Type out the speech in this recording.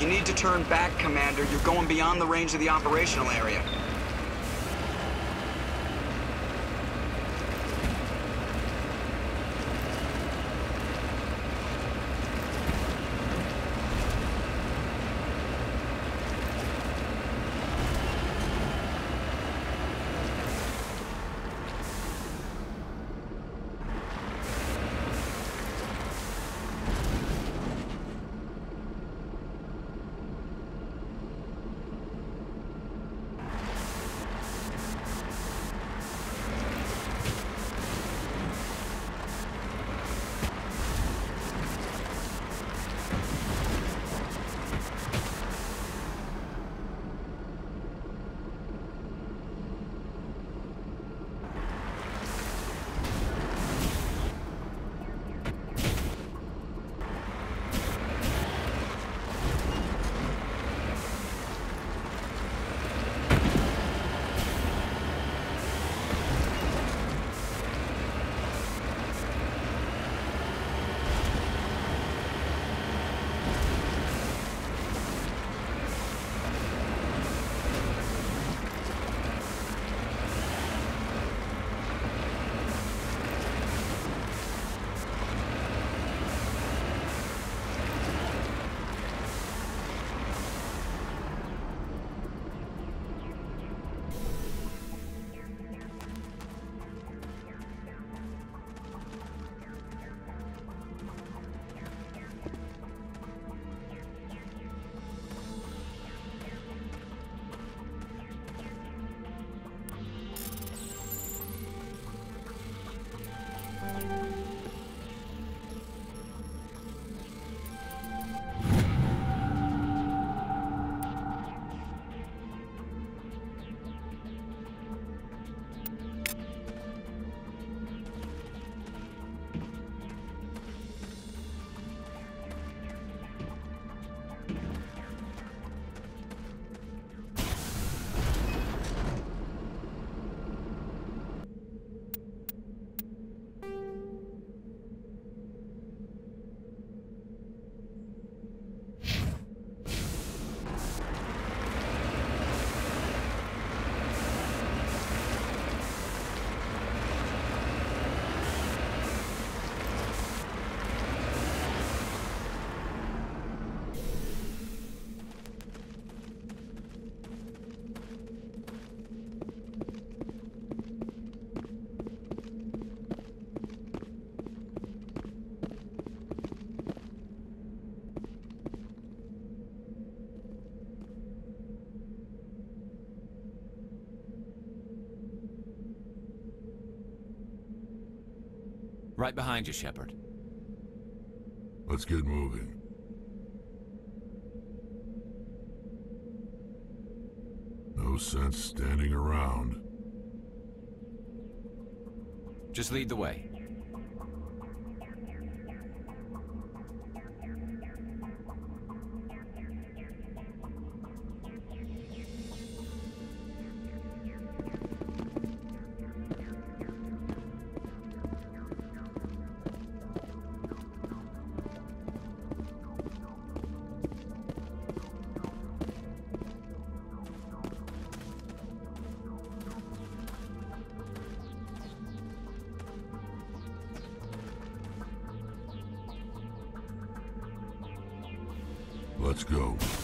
You need to turn back, Commander. You're going beyond the range of the operational area. Right behind you, Shepard. Let's get moving. No sense standing around. Just lead the way. Let's go.